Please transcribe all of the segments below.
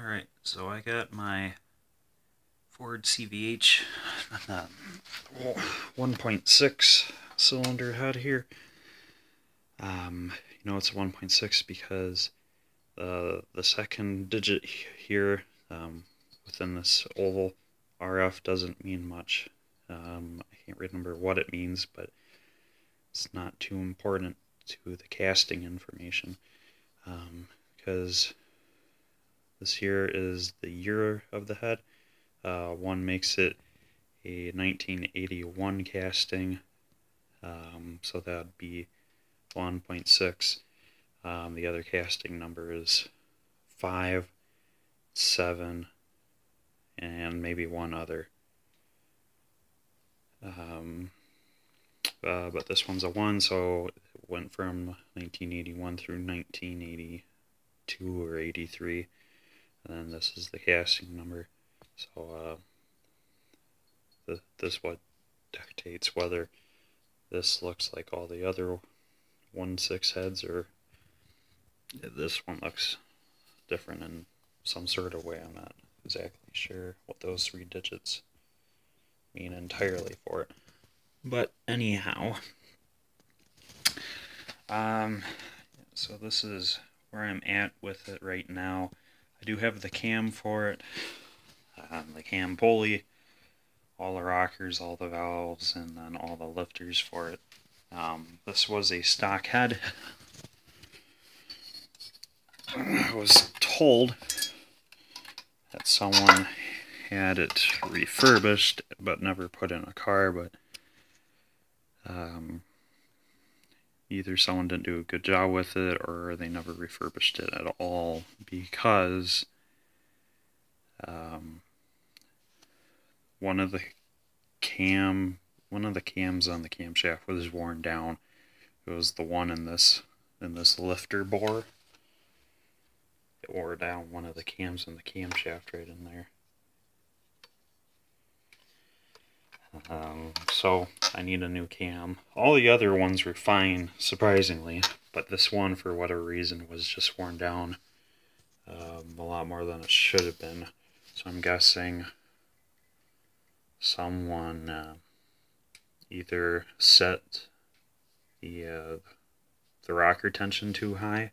Alright, so I got my Ford CVH uh, 1.6 cylinder head here. Um, you know it's a 1.6 because uh, the second digit here um, within this oval RF doesn't mean much. Um, I can't remember what it means, but it's not too important to the casting information because um, this here is the year of the head. Uh, one makes it a 1981 casting, um, so that'd be 1.6. Um, the other casting number is 5, 7, and maybe one other. Um, uh, but this one's a 1, so it went from 1981 through 1982 or 83 and then this is the casting number. So uh, this what dictates whether this looks like all the other 1-6 heads or this one looks different in some sort of way. I'm not exactly sure what those three digits mean entirely for it. But anyhow um so this is where I'm at with it right now I do have the cam for it, um, the cam pulley, all the rockers, all the valves, and then all the lifters for it. Um, this was a stock head. I was told that someone had it refurbished but never put in a car, but um, either someone didn't do a good job with it or they never refurbished it at all because um, one of the cam one of the cams on the camshaft was worn down. It was the one in this in this lifter bore. It wore down one of the cams in the camshaft right in there Um, so I need a new cam. All the other ones were fine, surprisingly, but this one, for whatever reason, was just worn down um, a lot more than it should have been. So I'm guessing someone uh, either set the uh, the rocker tension too high,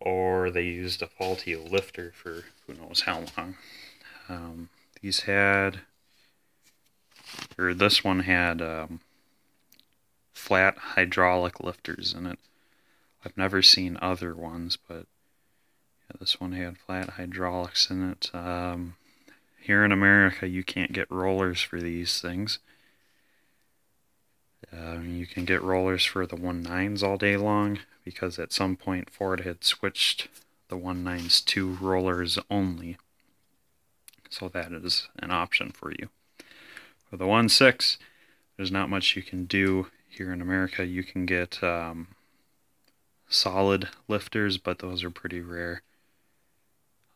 or they used a faulty lifter for who knows how long. Um, these had or this one had um, flat hydraulic lifters in it. I've never seen other ones, but yeah, this one had flat hydraulics in it. Um, here in America, you can't get rollers for these things. Uh, you can get rollers for the 1.9s all day long because at some point Ford had switched the 1.9s to rollers only. So that is an option for you. For the 1.6, there's not much you can do here in America. You can get um, solid lifters, but those are pretty rare.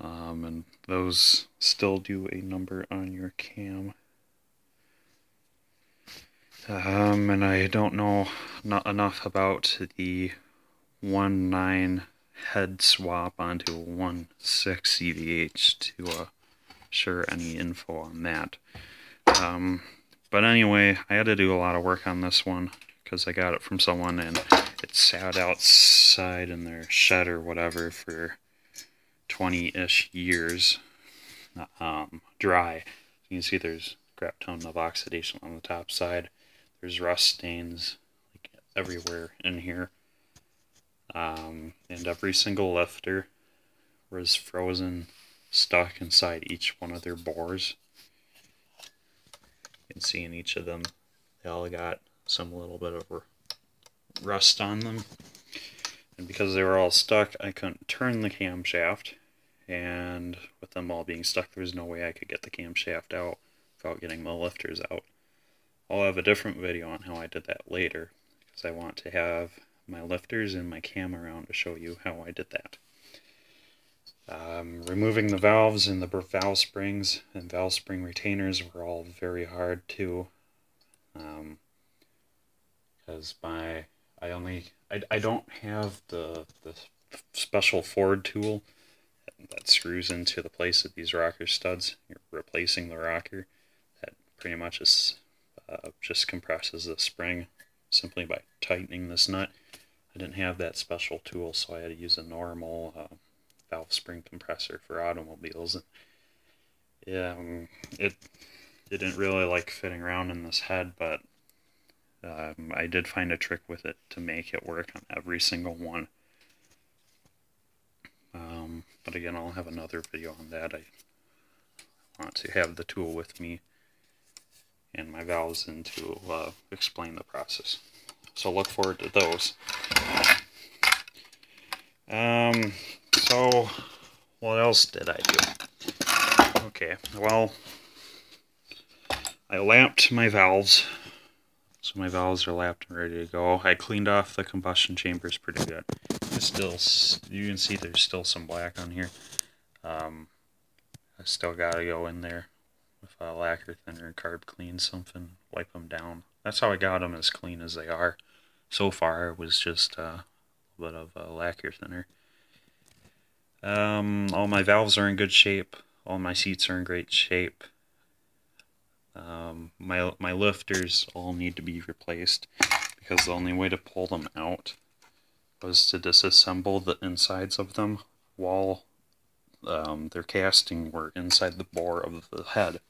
Um, and those still do a number on your cam. Um, and I don't know not enough about the 1.9 head swap onto a 1.6 CVH to uh, share any info on that. Um, but anyway, I had to do a lot of work on this one because I got it from someone and it sat outside in their shed or whatever for 20-ish years um, dry. You can see there's crap of oxidation on the top side. There's rust stains like everywhere in here. Um, and every single lifter was frozen stuck inside each one of their bores can see in each of them, they all got some little bit of rust on them. And because they were all stuck, I couldn't turn the camshaft. And with them all being stuck, there was no way I could get the camshaft out without getting the lifters out. I'll have a different video on how I did that later, because I want to have my lifters and my cam around to show you how I did that. Um, removing the valves and the valve springs and valve spring retainers were all very hard too. Um, because my I only I, I don't have the the special Ford tool that screws into the place of these rocker studs. You're replacing the rocker. That pretty much is, uh, just compresses the spring simply by tightening this nut. I didn't have that special tool, so I had to use a normal uh, valve spring compressor for automobiles. And yeah, um, it didn't really like fitting around in this head, but um, I did find a trick with it to make it work on every single one. Um, but again, I'll have another video on that. I want to have the tool with me and my valves in to uh, explain the process. So look forward to those. Um, so what else did I do? Okay, well, I lapped my valves. So my valves are lapped and ready to go. I cleaned off the combustion chambers pretty good. It's still, you can see there's still some black on here. Um, I still gotta go in there with a lacquer thinner carb clean something, wipe them down. That's how I got them as clean as they are. So far, it was just uh, a bit of a lacquer thinner. Um, all my valves are in good shape. All my seats are in great shape. Um, my, my lifters all need to be replaced because the only way to pull them out was to disassemble the insides of them while um, their casting were inside the bore of the head.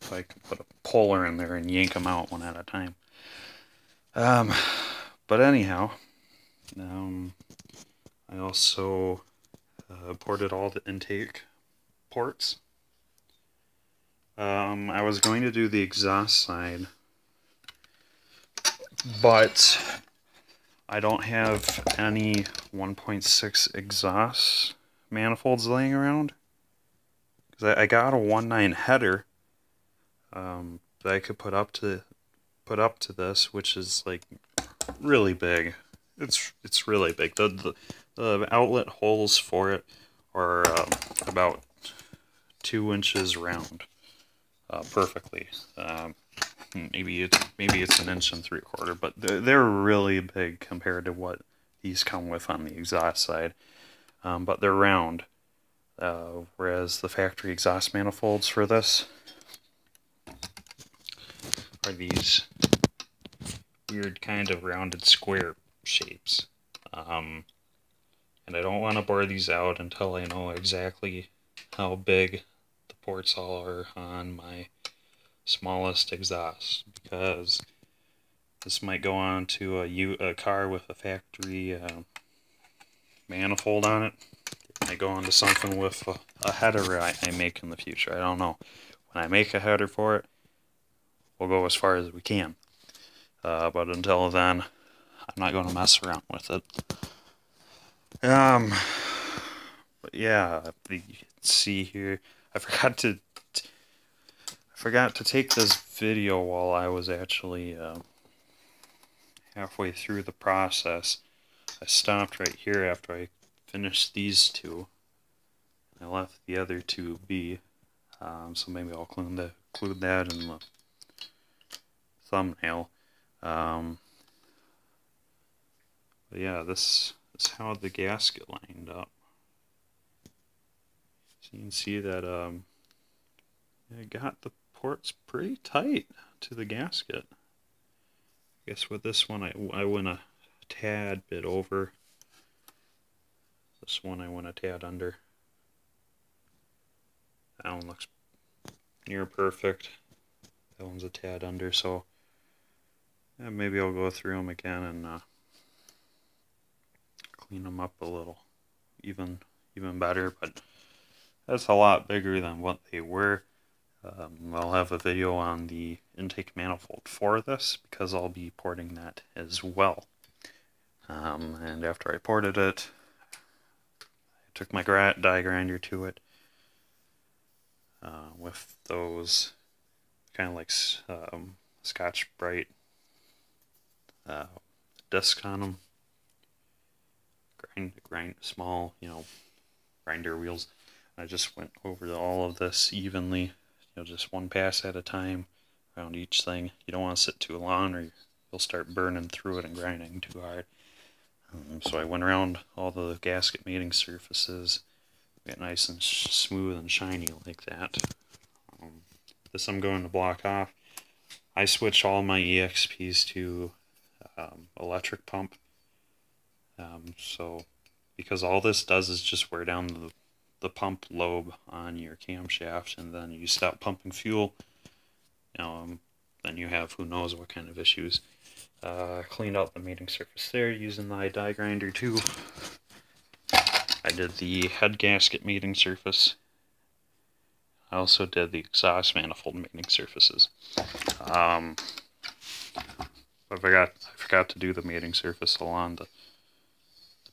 So I could put a puller in there and yank them out one at a time. Um, but anyhow, um, I also uh, ported all the intake ports. Um, I was going to do the exhaust side, but I don't have any 1.6 exhaust manifolds laying around. Because I, I, got a 1.9 header um, that I could put up to put up to this, which is like really big. It's it's really big. The the, the outlet holes for it are um, about two inches round, uh, perfectly. Um, maybe it's maybe it's an inch and three quarter, but they're, they're really big compared to what these come with on the exhaust side. Um, but they're round, uh, whereas the factory exhaust manifolds for this are these weird kind of rounded square shapes. Um, and I don't want to bore these out until I know exactly how big the ports all are on my smallest exhaust because this might go on to a, U, a car with a factory uh, manifold on it. It might go on to something with a, a header I, I make in the future. I don't know. When I make a header for it, we'll go as far as we can. Uh, but until then, I'm not going to mess around with it. Um, but yeah, you can see here, I forgot to, I forgot to take this video while I was actually uh, halfway through the process. I stopped right here after I finished these two. I left the other two be, um, so maybe I'll include that, include that in the thumbnail. Um, yeah, this is how the gasket lined up. So you can see that um, I got the ports pretty tight to the gasket. I guess with this one I, I went a tad bit over. This one I went a tad under. That one looks near perfect. That one's a tad under, so yeah, maybe I'll go through them again and uh, clean them up a little, even even better. But that's a lot bigger than what they were. Um, I'll have a video on the intake manifold for this because I'll be porting that as well. Um, and after I ported it, I took my die grinder to it uh, with those kind of like um, Scotch-Brite uh, disc on them. Grind, grind, small, you know, grinder wheels. I just went over all of this evenly, you know, just one pass at a time around each thing. You don't want to sit too long or you'll start burning through it and grinding too hard. Um, so I went around all the gasket mating surfaces, get nice and smooth and shiny like that. Um, this I'm going to block off. I switch all my EXPs to um, electric pump. Um, so because all this does is just wear down the, the pump lobe on your camshaft and then you stop pumping fuel. Um, then you have who knows what kind of issues. Uh, cleaned out the mating surface there using the die grinder too. I did the head gasket mating surface. I also did the exhaust manifold mating surfaces. Um, I forgot I forgot to do the mating surface along the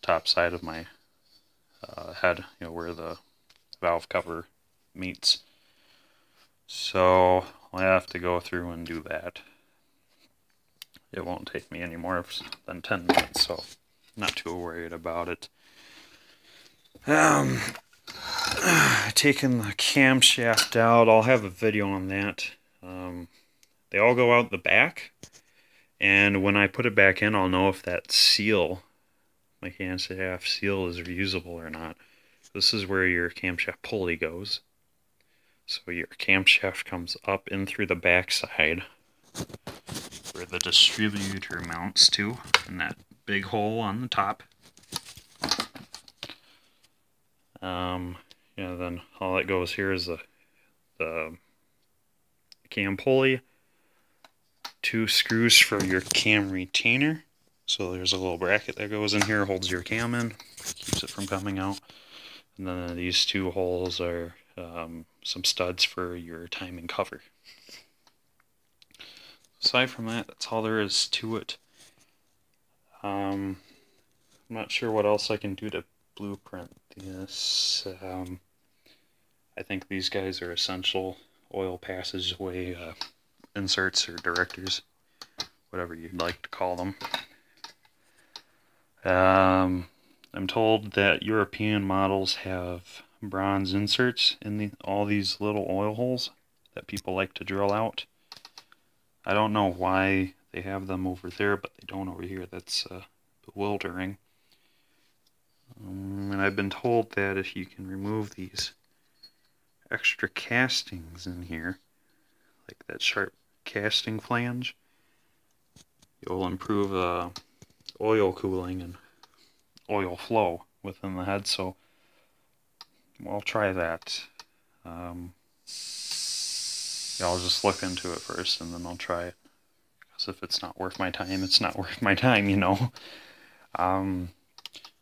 top side of my uh, head, you know, where the valve cover meets. So I have to go through and do that. It won't take me any more than 10 minutes, so not too worried about it. Um, taking the camshaft out, I'll have a video on that. Um, they all go out the back, and when I put it back in, I'll know if that seal, my camshaft seal, is reusable or not. This is where your camshaft pulley goes. So your camshaft comes up in through the backside where the distributor mounts to, in that big hole on the top. Um, yeah, then all that goes here is the, the cam pulley, two screws for your cam retainer. So there's a little bracket that goes in here, holds your cam in, keeps it from coming out. And then these two holes are um, some studs for your timing cover. Aside from that, that's all there is to it. Um, I'm not sure what else I can do to blueprint this. Um, I think these guys are essential oil passageway uh, inserts or directors, whatever you'd like to call them. Um, I'm told that European models have bronze inserts in the, all these little oil holes that people like to drill out. I don't know why they have them over there, but they don't over here. That's uh, bewildering. Um, and I've been told that if you can remove these extra castings in here, like that sharp casting flange, you'll improve uh, oil cooling and oil flow within the head. So I'll try that. Um, yeah, I'll just look into it first and then I'll try it. Because if it's not worth my time, it's not worth my time, you know. Um,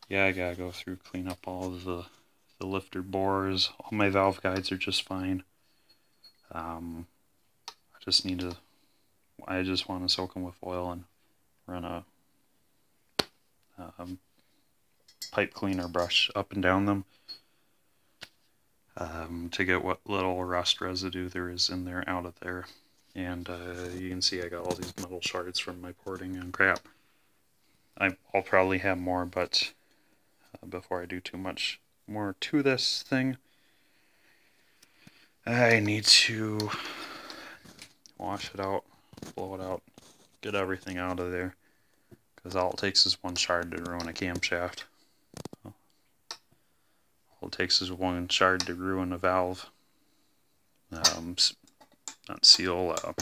yeah, I gotta go through, clean up all the, the lifter bores. All my valve guides are just fine. Um, I just need to, I just want to soak them with oil and run a um, pipe cleaner brush up and down them um, to get what little rust residue there is in there out of there. And uh, you can see I got all these metal shards from my porting and crap. I, will probably have more, but uh, before I do too much more to this thing, I need to wash it out, blow it out, get everything out of there. Because all it takes is one shard to ruin a camshaft. All it takes is one shard to ruin a valve. Um, not seal, uh,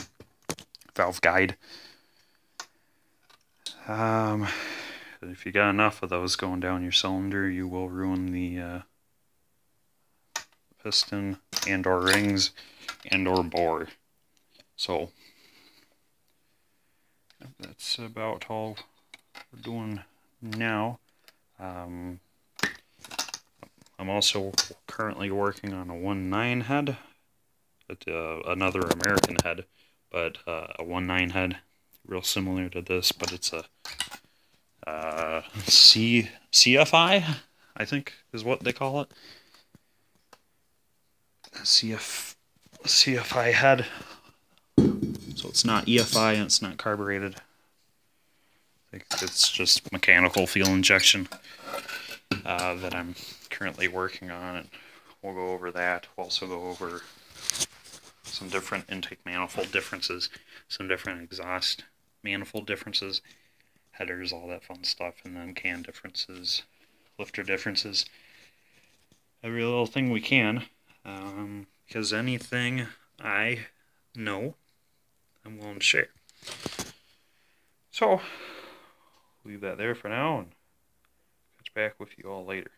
valve guide. Um, if you got enough of those going down your cylinder, you will ruin the uh, piston and or rings and or bore. So that's about all we're doing now. Um, I'm also currently working on a 1.9 head, uh, another American head, but uh, a 1.9 head, real similar to this, but it's a uh, C CFI, I think is what they call it. CF CFI head. So it's not EFI and it's not carbureted. It's just mechanical fuel injection uh, that I'm currently working on. We'll go over that. We'll also go over some different intake manifold differences, some different exhaust manifold differences, headers, all that fun stuff, and then cam differences, lifter differences. Every little thing we can, um, because anything I know, I'm willing to share. So, leave that there for now and catch back with you all later.